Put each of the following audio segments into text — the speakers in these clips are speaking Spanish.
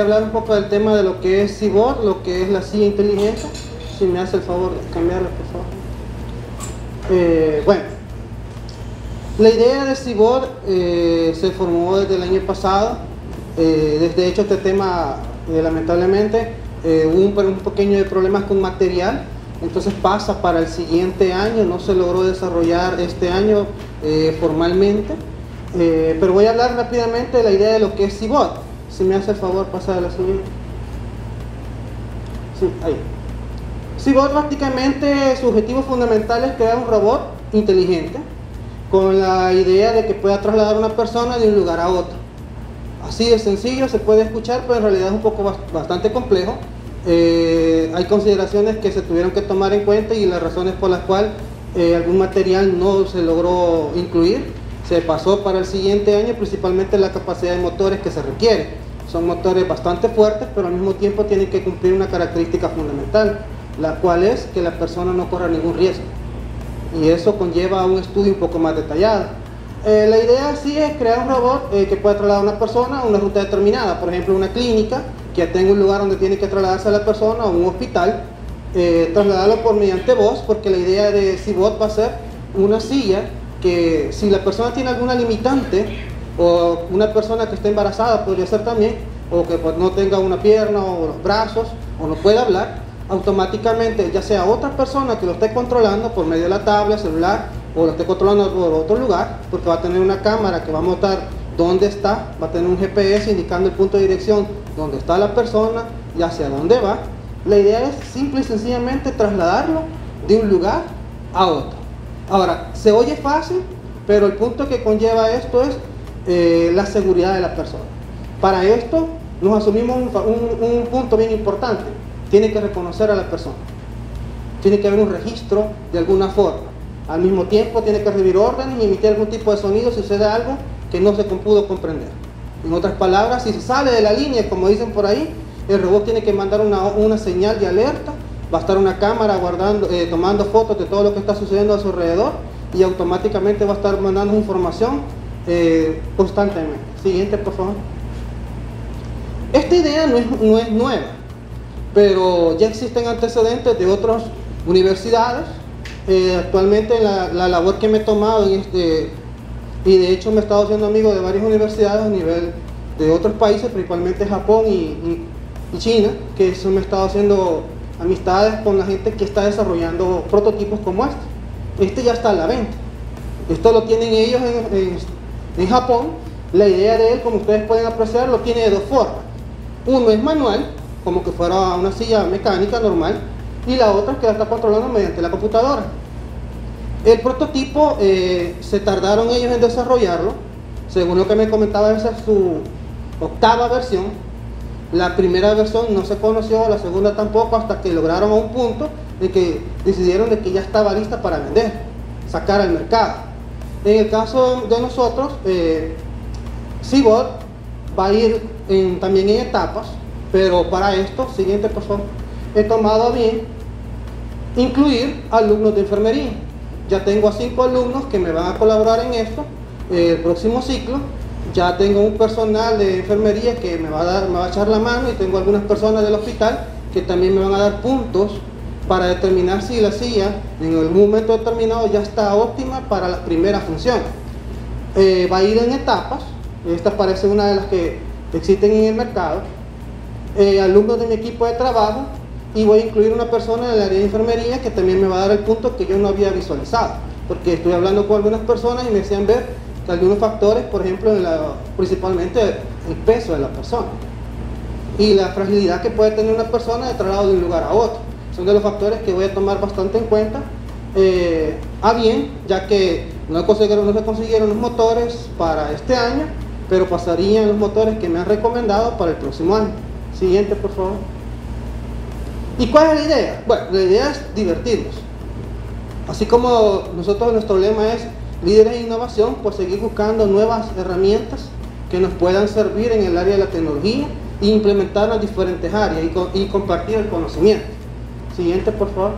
hablar un poco del tema de lo que es Cibor, lo que es la silla inteligente. Si me hace el favor de cambiarla, por favor. Eh, bueno, la idea de Cibor eh, se formó desde el año pasado. Eh, hecho, este tema, lamentablemente, hubo un, pequeño de problemas con material. Entonces pasa para el siguiente año, no se logró desarrollar este año formalmente. pero voy a hablar rápidamente de la idea de lo que es Cibor. Si me hace el favor, pasar a la siguiente. Sí, ahí. Cibot prácticamente su objetivo fundamental es crear un robot inteligente con la idea de que pueda trasladar a una persona de un lugar a otro. Así de sencillo, se puede escuchar, pero en realidad es un poco bastante complejo. Eh, hay consideraciones que se tuvieron que tomar en cuenta y las razones por las cuales eh, algún material no se logró incluir. Se pasó para el siguiente año principalmente la capacidad de motores que se requiere. Son motores bastante fuertes, pero al mismo tiempo tienen que cumplir una característica fundamental la cual es que la persona no corra ningún riesgo. Y eso conlleva un estudio un poco más detallado. Eh, la idea sí es crear un robot eh, que pueda trasladar a una persona a una ruta determinada, por ejemplo una clínica que tenga un lugar donde tiene que trasladarse a la persona o un hospital, eh, trasladarlo por mediante voz, porque la idea de Cibot va a ser una silla que si la persona tiene alguna limitante o una persona que esté embarazada podría ser también, o que pues, no tenga una pierna o los brazos o no pueda hablar, automáticamente, ya sea otra persona que lo esté controlando por medio de la tablet, celular, o lo esté controlando por otro lugar, porque va a tener una cámara que va a mostrar dónde está, va a tener un GPS indicando el punto de dirección donde está la persona y hacia dónde va. La idea es simple y sencillamente trasladarlo de un lugar a otro. Ahora, se oye fácil, pero el punto que conlleva esto es eh, la seguridad de la persona. Para esto nos asumimos un punto bien importante tiene que reconocer a la persona. Tiene que haber un registro de alguna forma. Al mismo tiempo tiene que recibir órdenes y emitir algún tipo de sonido si sucede algo que no se pudo comprender. En otras palabras, si se sale de la línea, como dicen por ahí, el robot tiene que mandar una, señal de alerta, va a estar una cámara guardando, eh, tomando fotos de todo lo que está sucediendo a su alrededor y automáticamente va a estar mandando información eh, constantemente. Siguiente, por favor. Esta idea no es nueva pero ya existen antecedentes de otras universidades. Eh, actualmente la, la, labor que me he tomado en este, y de hecho me he estado haciendo amigo de varias universidades a nivel de otros países, principalmente Japón y, China, que eso me he estado haciendo amistades con la gente que está desarrollando prototipos como este. Este ya está a la venta. Esto lo tienen ellos en, Japón. La idea de él, como ustedes pueden apreciar, lo tiene de dos formas. Uno es manual, como que fuera una silla mecánica normal, y la otra que la está controlando mediante la computadora. El prototipo eh, se tardaron ellos en desarrollarlo, según lo que me comentaba, esa es su octava versión. La primera versión no se conoció, la segunda tampoco, hasta que lograron un punto de que decidieron de que ya estaba lista para vender, sacar al mercado. En el caso de nosotros, eh, va a ir también en etapas. Pero para esto, siguiente por favor, he tomado bien incluir alumnos de enfermería. Ya tengo a cinco alumnos que me van a colaborar en esto. El próximo ciclo ya tengo un personal de enfermería que me va a dar, me va a echar la mano y tengo algunas personas del hospital que también me van a dar puntos para determinar si la silla en algún momento determinado ya está óptima para la primera función. Eh, va a ir en etapas, esta parece una de las que existen en el mercado, eh, alumnos de mi equipo de trabajo y voy a incluir una persona en el área de enfermería que también me va a dar el punto que yo no había visualizado, porque estoy hablando con algunas personas y me decían ver algunos factores, por ejemplo, principalmente el peso de la persona y la fragilidad que puede tener una persona de traslado de un lugar a otro. Son de los factores que voy a tomar bastante en cuenta. Eh, a bien, ya que no, consiguieron, no se consiguieron los motores para este año, pero pasarían los motores que me han recomendado para el próximo año. Siguiente, por favor. ¿Y cuál es la idea? Bueno, la idea es divertirnos. Así como nosotros nuestro lema es líderes de innovación, pues seguir buscando nuevas herramientas que nos puedan servir en el área de la tecnología e implementar en diferentes áreas y, compartir el conocimiento. Siguiente, por favor.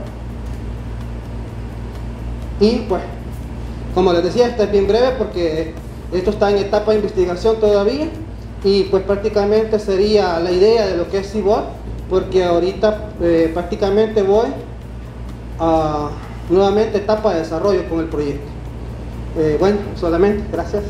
Y pues, como les decía, esto es bien breve porque esto está en etapa de investigación todavía y pues prácticamente sería la idea de lo que es Cibot, porque ahorita eh, prácticamente voy a nuevamente etapa de desarrollo con el proyecto. Eh, bueno, solamente, gracias.